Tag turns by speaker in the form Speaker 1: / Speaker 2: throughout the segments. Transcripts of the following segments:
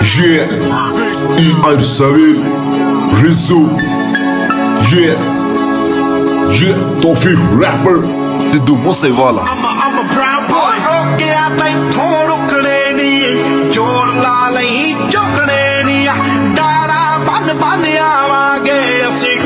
Speaker 1: Yeah, и Арсавель Rizu. Yeah, yeah, Tofeeq Рэппер.
Speaker 2: Sidhu Moose Wala.
Speaker 3: ਚੁਕਣੇ ਦੀਆਂ ਡਾਰਾ ਬੰਨ ਬੰਨ ਆਵਾਂਗੇ ਅਸੀਂ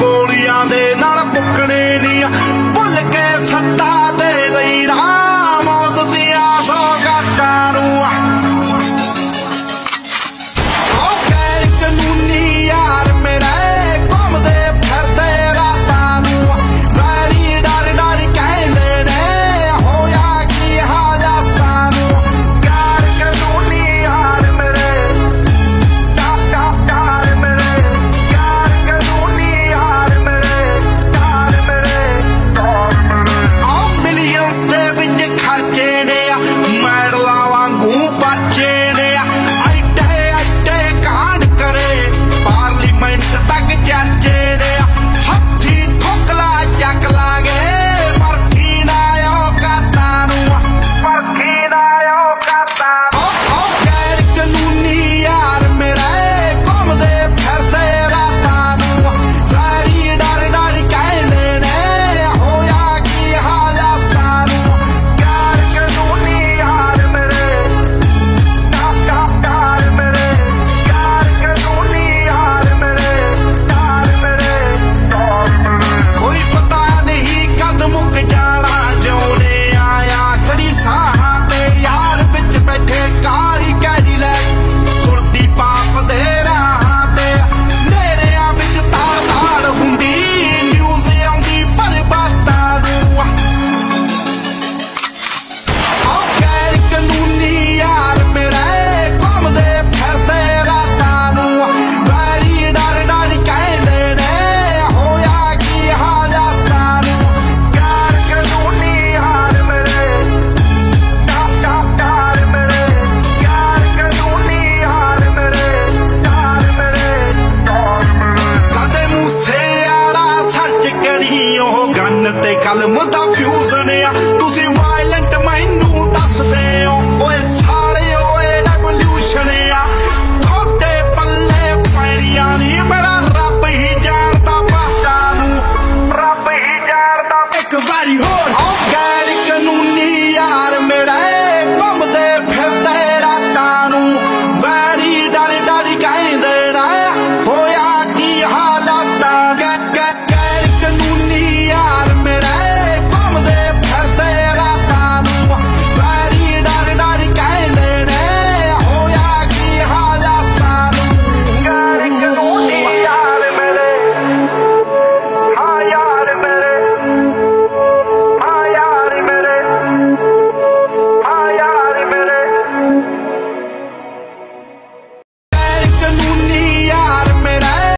Speaker 3: ਕੱਲ ਮੁੱਦਾ ਫਿਊਜ਼ਨ ਆ ਤੁਸੀਂ